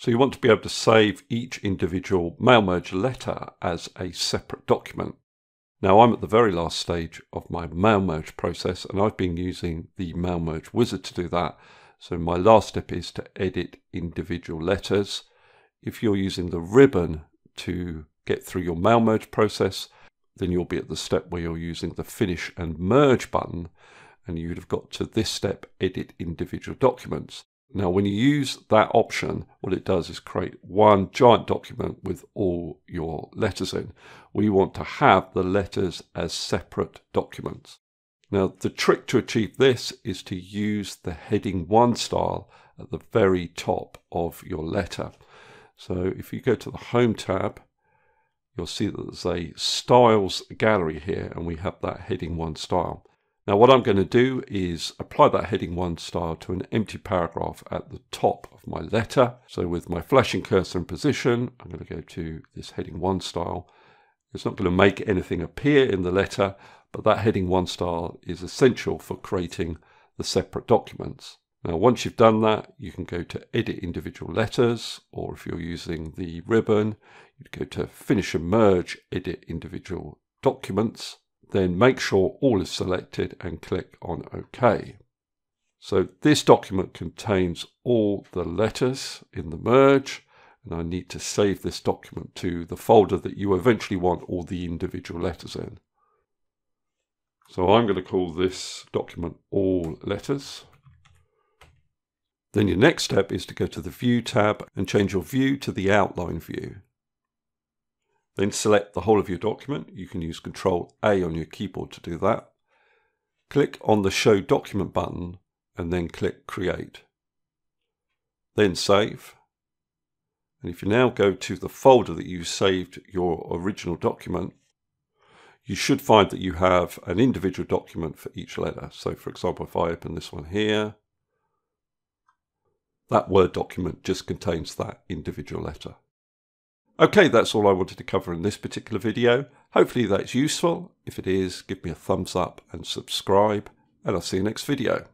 So you want to be able to save each individual mail merge letter as a separate document. Now I'm at the very last stage of my mail merge process and I've been using the mail merge wizard to do that. So my last step is to edit individual letters. If you're using the ribbon to get through your mail merge process, then you'll be at the step where you're using the finish and merge button and you'd have got to this step, edit individual documents. Now, when you use that option, what it does is create one giant document with all your letters in. We want to have the letters as separate documents. Now, the trick to achieve this is to use the heading 1 style at the very top of your letter. So if you go to the Home tab, you'll see that there's a Styles gallery here, and we have that heading 1 style. Now what I'm going to do is apply that heading 1 style to an empty paragraph at the top of my letter. So with my flashing cursor in position, I'm going to go to this heading 1 style. It's not going to make anything appear in the letter, but that heading 1 style is essential for creating the separate documents. Now once you've done that, you can go to edit individual letters, or if you're using the ribbon, you'd go to finish and merge, edit individual documents then make sure all is selected and click on OK. So this document contains all the letters in the merge and I need to save this document to the folder that you eventually want all the individual letters in. So I'm going to call this document all letters. Then your next step is to go to the view tab and change your view to the outline view. Then select the whole of your document. You can use Control A on your keyboard to do that. Click on the Show Document button and then click Create. Then Save. And if you now go to the folder that you saved your original document, you should find that you have an individual document for each letter. So for example, if I open this one here, that Word document just contains that individual letter. Okay, that's all I wanted to cover in this particular video. Hopefully that's useful. If it is, give me a thumbs up and subscribe, and I'll see you next video.